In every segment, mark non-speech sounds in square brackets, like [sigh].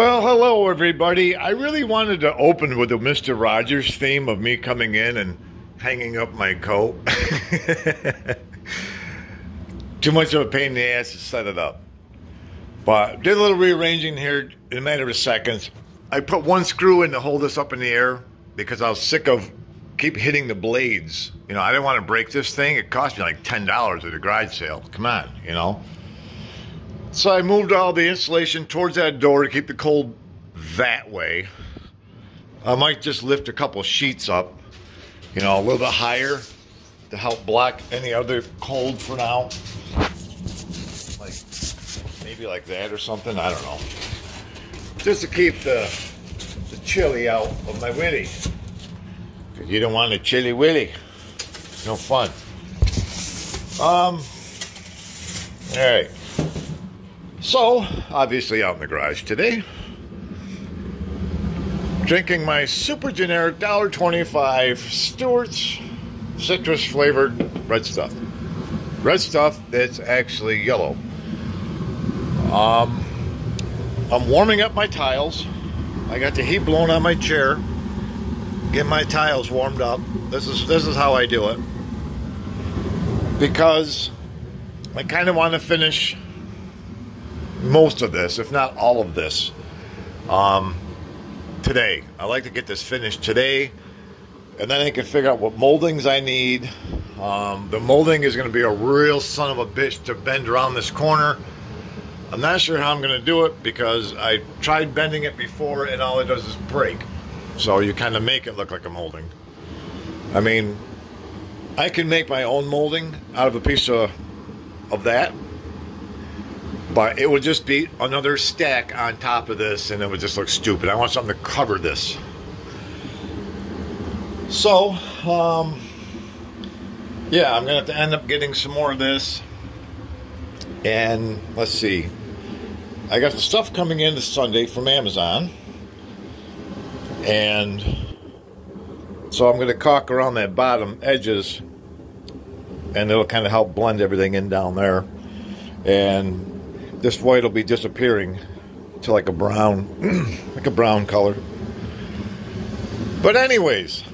Well, hello everybody. I really wanted to open with the Mr. Rogers theme of me coming in and hanging up my coat. [laughs] Too much of a pain in the ass to set it up. But did a little rearranging here in a matter of seconds. I put one screw in to hold this up in the air because I was sick of keep hitting the blades. You know, I didn't want to break this thing. It cost me like $10 at a garage sale. Come on, you know. So I moved all the insulation towards that door to keep the cold that way. I might just lift a couple sheets up, you know, a little bit higher to help block any other cold for now. Like maybe like that or something. I don't know. Just to keep the the chili out of my willy. You don't want a chilly willy. No fun. Um. All right. So, obviously out in the garage today, drinking my super generic $1.25 Stewart's citrus flavored red stuff. Red stuff that's actually yellow. Um, I'm warming up my tiles. I got the heat blown on my chair. Get my tiles warmed up. This is this is how I do it. Because I kind of want to finish most of this, if not all of this, um, today. I like to get this finished today, and then I can figure out what moldings I need. Um, the molding is going to be a real son of a bitch to bend around this corner. I'm not sure how I'm going to do it because I tried bending it before and all it does is break. So you kind of make it look like a molding. I mean, I can make my own molding out of a piece of, of that but it would just be another stack on top of this and it would just look stupid. I want something to cover this. So, um, yeah, I'm going to have to end up getting some more of this. And let's see. I got the stuff coming in this Sunday from Amazon. And so I'm going to caulk around that bottom edges and it'll kind of help blend everything in down there. And this white will be disappearing to like a brown, [clears throat] like a brown color. But anyways,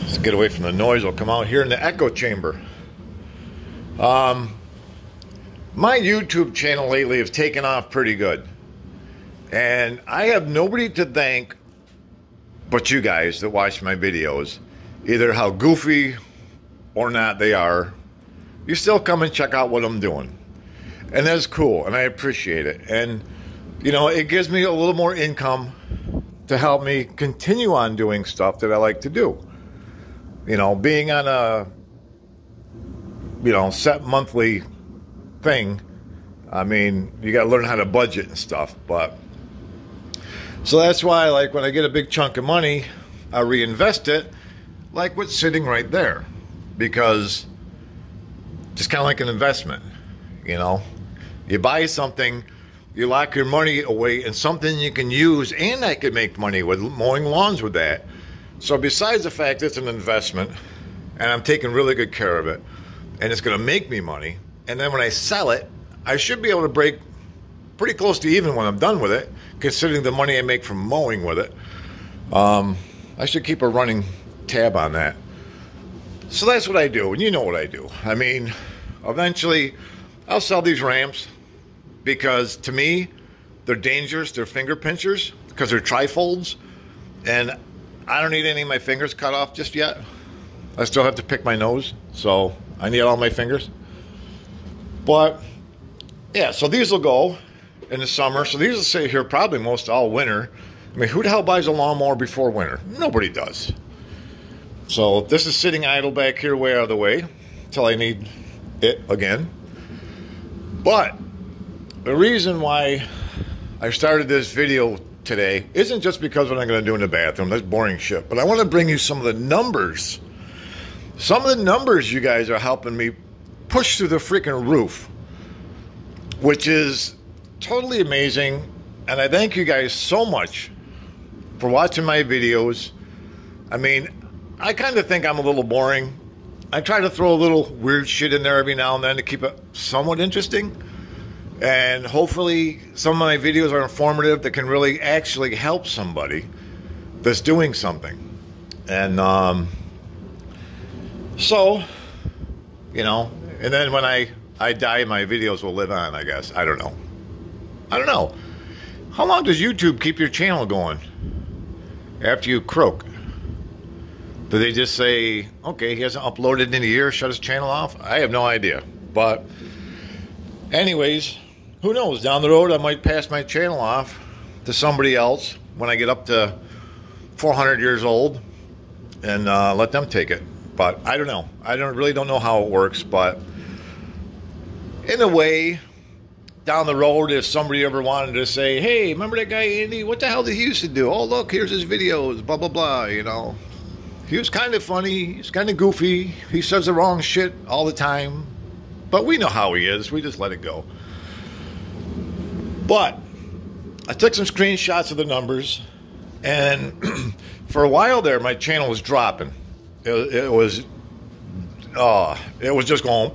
let's get away from the noise. I'll come out here in the echo chamber. Um, my YouTube channel lately has taken off pretty good. And I have nobody to thank but you guys that watch my videos. Either how goofy or not they are. You still come and check out what I'm doing and that's cool and i appreciate it. And you know it gives me a little more income to help me continue on doing stuff that i like to do. You know being on a you know set monthly thing i mean you got to learn how to budget and stuff but so that's why like when i get a big chunk of money i reinvest it like what's sitting right there. Because just kind of like an investment you know you buy something, you lock your money away in something you can use, and I could make money with mowing lawns with that. So besides the fact it's an investment, and I'm taking really good care of it, and it's going to make me money, and then when I sell it, I should be able to break pretty close to even when I'm done with it, considering the money I make from mowing with it. Um, I should keep a running tab on that. So that's what I do, and you know what I do. I mean, eventually, I'll sell these ramps because to me, they're dangerous. They're finger pinchers because they're trifolds. And I don't need any of my fingers cut off just yet. I still have to pick my nose, so I need all my fingers. But yeah, so these will go in the summer. So these will stay here probably most all winter. I mean, who the hell buys a lawnmower before winter? Nobody does. So this is sitting idle back here way out of the way until I need it again. But the reason why I started this video today isn't just because what I'm going to do in the bathroom. That's boring shit. But I want to bring you some of the numbers. Some of the numbers you guys are helping me push through the freaking roof, which is totally amazing. And I thank you guys so much for watching my videos. I mean, I kind of think I'm a little boring. I try to throw a little weird shit in there every now and then to keep it somewhat interesting. And hopefully, some of my videos are informative that can really actually help somebody that's doing something. And um, so, you know, and then when I, I die, my videos will live on, I guess. I don't know. I don't know. How long does YouTube keep your channel going after you croak? Do they just say, okay, he hasn't uploaded in a year, shut his channel off? I have no idea. But, anyways, who knows? Down the road, I might pass my channel off to somebody else when I get up to 400 years old and uh, let them take it. But I don't know. I don't really don't know how it works. But in a way, down the road, if somebody ever wanted to say, "Hey, remember that guy Andy? What the hell did he used to do? Oh, look, here's his videos. Blah blah blah." You know, he was kind of funny. He's kind of goofy. He says the wrong shit all the time. But we know how he is. We just let it go. But I took some screenshots of the numbers, and [clears throat] for a while there, my channel was dropping. It, it was, oh, it was just going.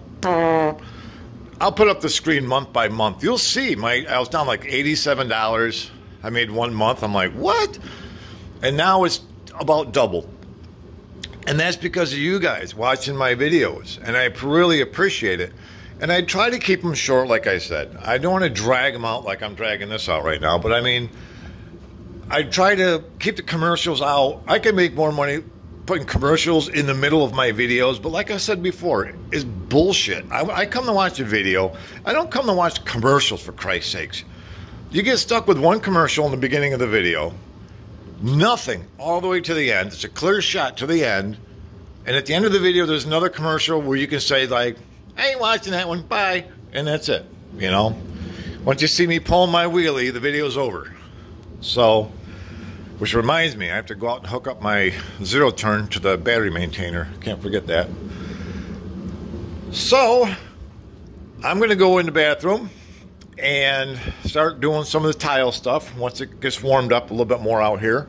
I'll put up the screen month by month. You'll see. My I was down like eighty-seven dollars. I made one month. I'm like, what? And now it's about double. And that's because of you guys watching my videos, and I really appreciate it. And I try to keep them short, like I said. I don't want to drag them out like I'm dragging this out right now, but I mean, I try to keep the commercials out. I can make more money putting commercials in the middle of my videos, but like I said before, it's bullshit. I, I come to watch a video. I don't come to watch commercials for Christ's sakes. You get stuck with one commercial in the beginning of the video, nothing all the way to the end. It's a clear shot to the end. And at the end of the video, there's another commercial where you can say, like, I ain't watching that one. Bye. And that's it. You know? Once you see me pull my wheelie, the video's over. So, which reminds me, I have to go out and hook up my zero turn to the battery maintainer. Can't forget that. So, I'm going to go in the bathroom and start doing some of the tile stuff once it gets warmed up a little bit more out here.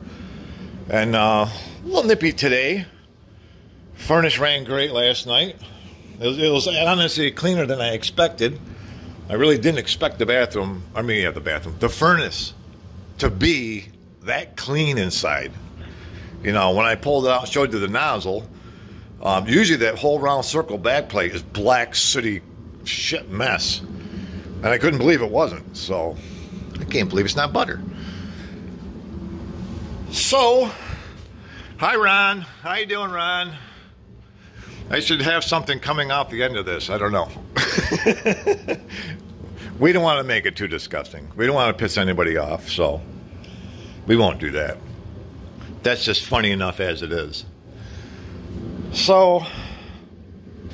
And uh, a little nippy today. Furnace ran great last night. It was, it was honestly cleaner than I expected. I really didn't expect the bathroom, I mean, yeah, the bathroom, the furnace to be that clean inside. You know, when I pulled it out showed you the nozzle, um, usually that whole round circle back plate is black, sooty shit mess. And I couldn't believe it wasn't. So I can't believe it's not butter. So, hi Ron. How you doing, Ron? I should have something coming out the end of this. I don't know. [laughs] we don't want to make it too disgusting. We don't want to piss anybody off, so we won't do that. That's just funny enough as it is. So,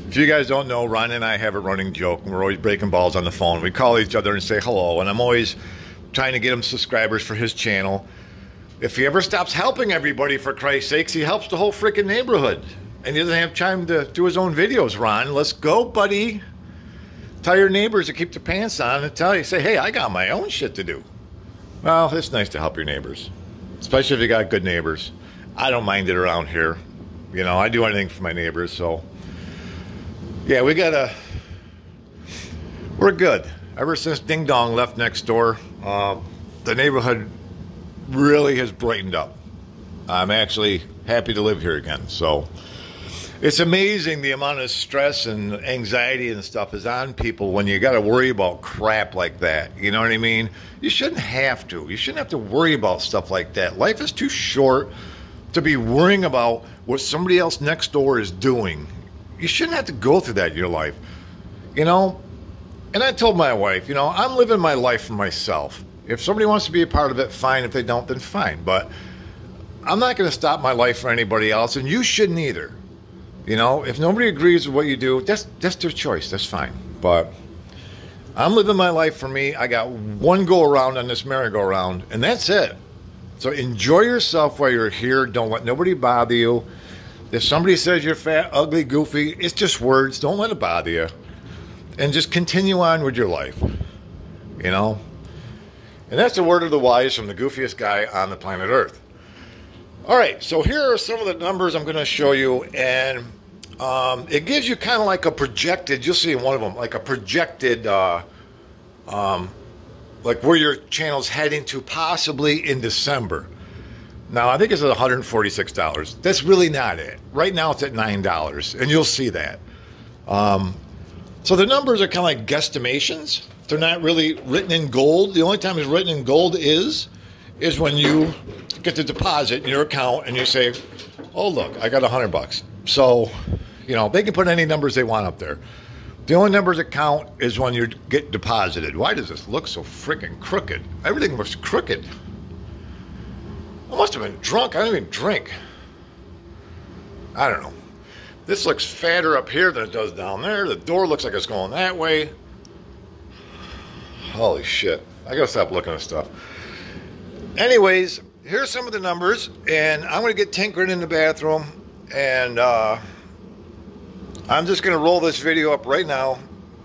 if you guys don't know, Ron and I have a running joke. and We're always breaking balls on the phone. We call each other and say hello, and I'm always trying to get him subscribers for his channel. If he ever stops helping everybody, for Christ's sakes, he helps the whole freaking neighborhood and he doesn't have time to do his own videos, Ron. Let's go, buddy. Tell your neighbors to keep their pants on and tell you, say, hey, I got my own shit to do. Well, it's nice to help your neighbors, especially if you got good neighbors. I don't mind it around here. You know, I do anything for my neighbors, so yeah, we got a. We're good. Ever since Ding Dong left next door, uh, the neighborhood really has brightened up. I'm actually happy to live here again. So it's amazing the amount of stress and anxiety and stuff is on people when you got to worry about crap like that. You know what I mean? You shouldn't have to. You shouldn't have to worry about stuff like that. Life is too short to be worrying about what somebody else next door is doing. You shouldn't have to go through that in your life. You know? And I told my wife, you know, I'm living my life for myself. If somebody wants to be a part of it, fine. If they don't, then fine. But I'm not going to stop my life for anybody else, and you shouldn't either. You know, if nobody agrees with what you do, that's that's their choice. That's fine. But I'm living my life for me. I got one go around on this merry-go-round, and that's it. So enjoy yourself while you're here. Don't let nobody bother you. If somebody says you're fat, ugly, goofy, it's just words. Don't let it bother you. And just continue on with your life. You know? And that's the word of the wise from the goofiest guy on the planet Earth. All right, so here are some of the numbers I'm going to show you, and um, it gives you kind of like a projected, you'll see one of them, like a projected uh, um, like where your channel's heading to possibly in December. Now I think it's at $146. That's really not it. Right now it's at $9, and you'll see that. Um, so the numbers are kind of like guesstimations. They're not really written in gold. The only time it's written in gold is is when you get the deposit in your account and you say, "Oh look, I got a hundred bucks." So, you know, they can put any numbers they want up there. The only numbers that count is when you get deposited. Why does this look so freaking crooked? Everything looks crooked. I must have been drunk. I didn't even drink. I don't know. This looks fatter up here than it does down there. The door looks like it's going that way. Holy shit. I gotta stop looking at stuff. Anyways, here's some of the numbers, and I'm gonna get tinkering in the bathroom, and uh, I'm just gonna roll this video up right now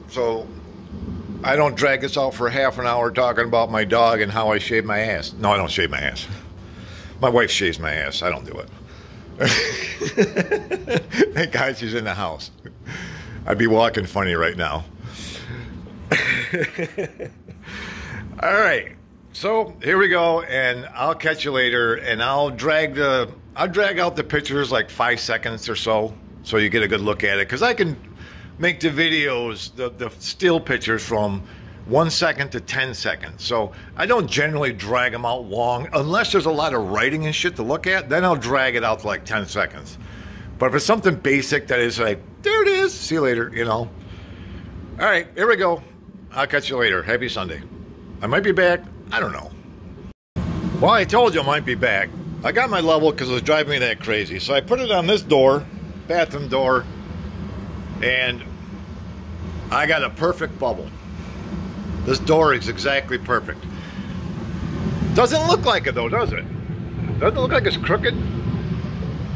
so I don't drag this out for half an hour talking about my dog and how I shave my ass. No, I don't shave my ass. My wife shaves my ass. I don't do it. [laughs] Thank God she's in the house. I'd be walking funny right now. [laughs] All right. So here we go, and I'll catch you later, and I'll drag the I'll drag out the pictures like five seconds or so, so you get a good look at it. Because I can make the videos, the the still pictures from one second to 10 seconds. So I don't generally drag them out long unless there's a lot of writing and shit to look at. Then I'll drag it out to like 10 seconds. But if it's something basic that is like, there it is, see you later, you know. All right, here we go. I'll catch you later. Happy Sunday. I might be back. I don't know. Well, I told you I might be back. I got my level because it was driving me that crazy. So I put it on this door, bathroom door, and I got a perfect bubble. This door is exactly perfect. Doesn't look like it though, does it? Doesn't look like it's crooked.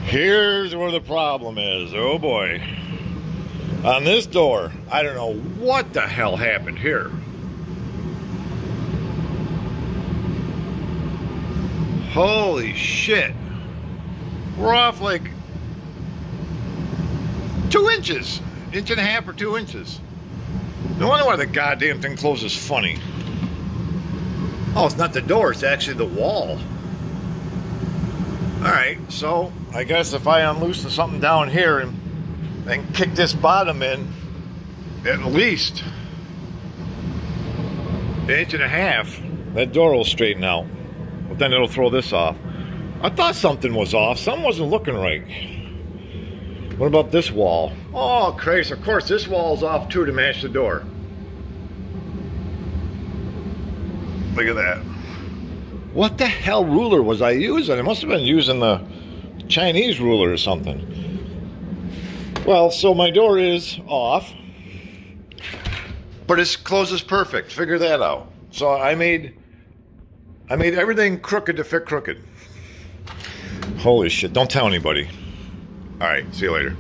Here's where the problem is. Oh boy. On this door, I don't know what the hell happened here. Holy shit. We're off like two inches. Inch and a half or two inches. No wonder why the goddamn thing closes funny. Oh, it's not the door, it's actually the wall. Alright, so I guess if I unloosen something down here and then kick this bottom in, at least an inch and a half, that door will straighten out. But then it'll throw this off. I thought something was off. Something wasn't looking right. What about this wall? Oh, Christ, of course, this wall's off too to match the door. Look at that. What the hell ruler was I using? I must have been using the Chinese ruler or something. Well, so my door is off, but it closes perfect. Figure that out. So I made, I made everything crooked to fit crooked. Holy shit! Don't tell anybody. All right. See you later.